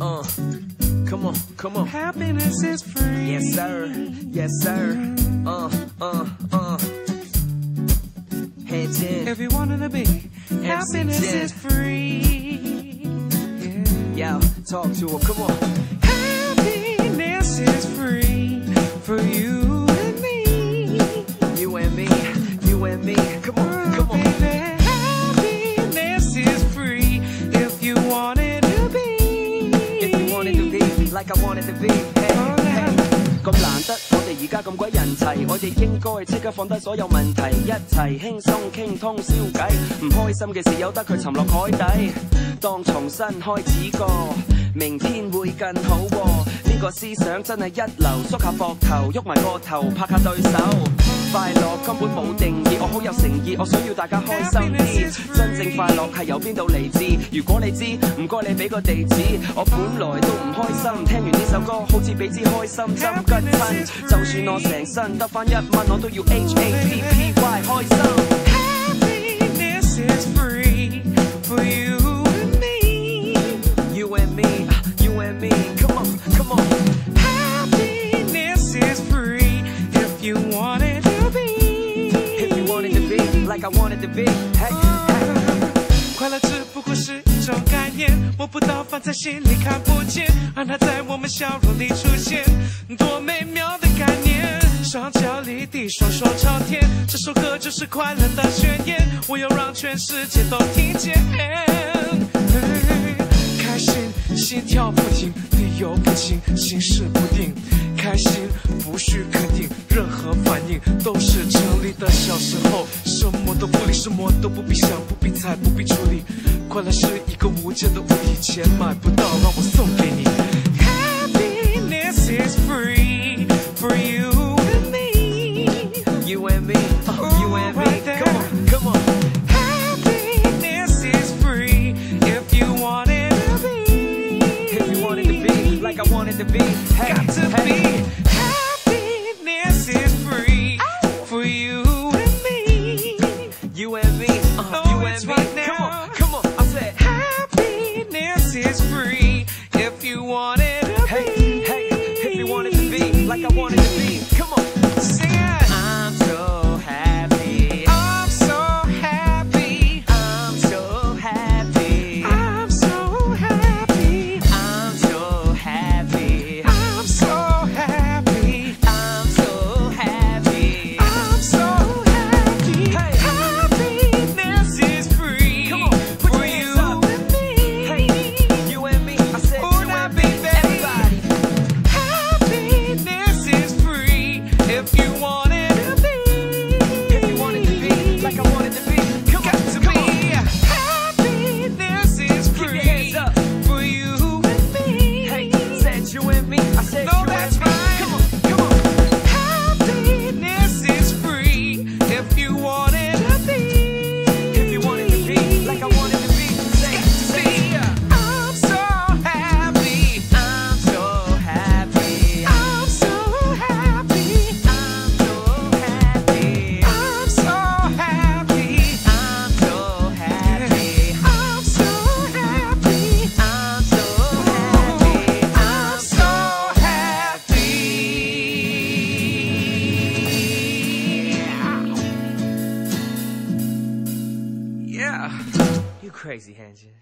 Uh, come on, come on. Happiness is free. Yes, sir. Yes, sir. Uh, uh, uh. Hands in. If you to be, happiness Jen. is free. Yeah. Yo, talk to her. Come on. I want it to be. Hey, hey. 咁難得，我哋而家咁鬼人齊，我哋應該即刻放低所有問題，一齊輕鬆傾通宵偈。唔開心嘅事由得佢沉落海底，當重新開始過，明天會更好喎。呢、個思想真係一流，縮下膊頭，喐埋個頭，拍下對手。快乐根本冇定义，我好有诚意，我想要大家开心啲。真正快乐系由边度嚟自？如果你知，唔该你俾个地址。我本来都唔开心，听完呢首歌好似俾支开心针吉亲。就算我成身得翻一蚊，我都要 H A P P Y 开心。I want to be, hey, hey. 快乐只不过是一种概念，摸不到，放在心里看不见，让它在我们笑容里出现，多美妙的概念！双脚离地，双手朝天，这首歌就是快乐的宣言，我要让全世界都听见。开心，心跳不停，理由不清，心事不定。开心不需什么都不必想，不必猜，不必处理。快乐是一个无价的物体，钱买不到，让我送给你。Happiness is free is free Yeah. You crazy, Hanjin.